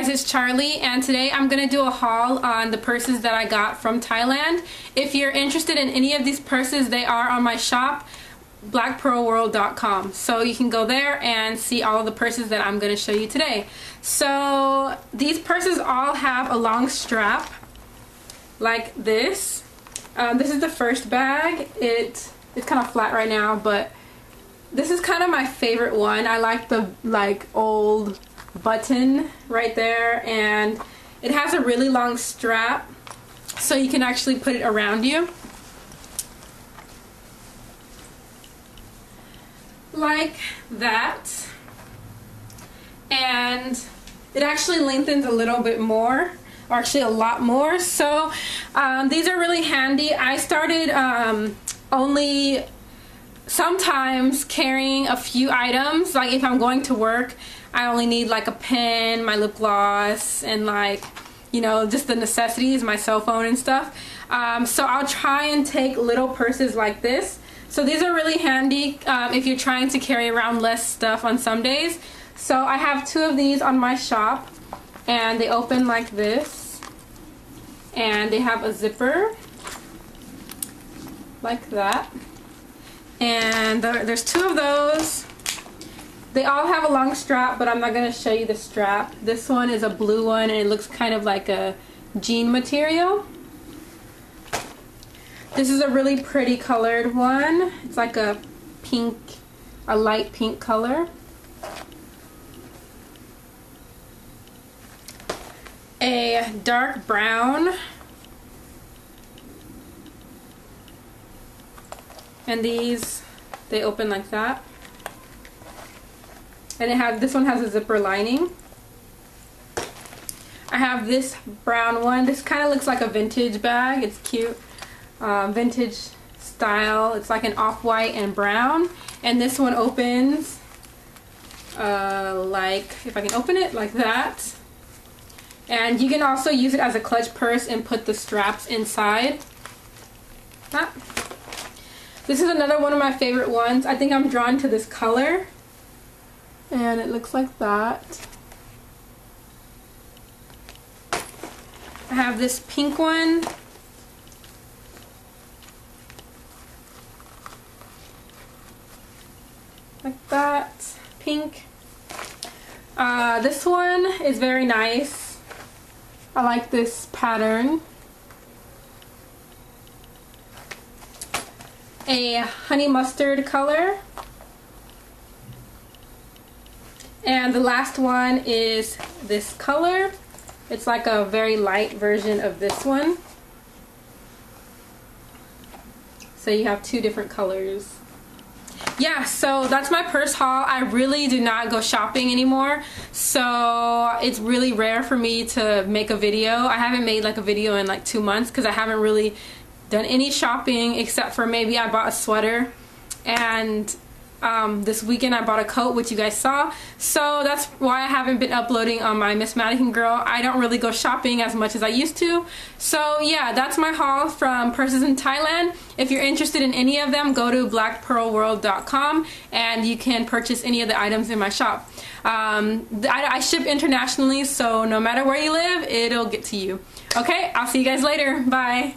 guys, it's Charlie and today I'm going to do a haul on the purses that I got from Thailand. If you're interested in any of these purses, they are on my shop, blackpearlworld.com. So you can go there and see all the purses that I'm going to show you today. So these purses all have a long strap like this. Um, this is the first bag. It It's kind of flat right now, but this is kind of my favorite one. I like the like old button right there and it has a really long strap so you can actually put it around you. Like that. And it actually lengthens a little bit more or actually a lot more. So um, these are really handy. I started um, only sometimes carrying a few items like if I'm going to work I only need like a pen, my lip gloss, and like, you know, just the necessities, my cell phone and stuff. Um, so I'll try and take little purses like this. So these are really handy um, if you're trying to carry around less stuff on some days. So I have two of these on my shop and they open like this. And they have a zipper like that. And there's two of those they all have a long strap, but I'm not going to show you the strap. This one is a blue one, and it looks kind of like a jean material. This is a really pretty colored one. It's like a pink, a light pink color. A dark brown. And these, they open like that. And it has this one has a zipper lining. I have this brown one. This kind of looks like a vintage bag. It's cute. Um, vintage style. It's like an off-white and brown. And this one opens uh, like if I can open it like that. And you can also use it as a clutch purse and put the straps inside. Ah. This is another one of my favorite ones I think I'm drawn to this color and it looks like that. I have this pink one. Like that. Pink. Uh, this one is very nice. I like this pattern. A honey mustard color. And the last one is this color. It's like a very light version of this one. So you have two different colors. Yeah, so that's my purse haul. I really do not go shopping anymore. So it's really rare for me to make a video. I haven't made like a video in like two months because I haven't really done any shopping except for maybe I bought a sweater. And um, this weekend I bought a coat which you guys saw. So that's why I haven't been uploading on my Miss Mannequin Girl. I don't really go shopping as much as I used to. So yeah that's my haul from purses in Thailand. If you're interested in any of them go to blackpearlworld.com and you can purchase any of the items in my shop. Um, I, I ship internationally so no matter where you live it'll get to you. Okay I'll see you guys later. Bye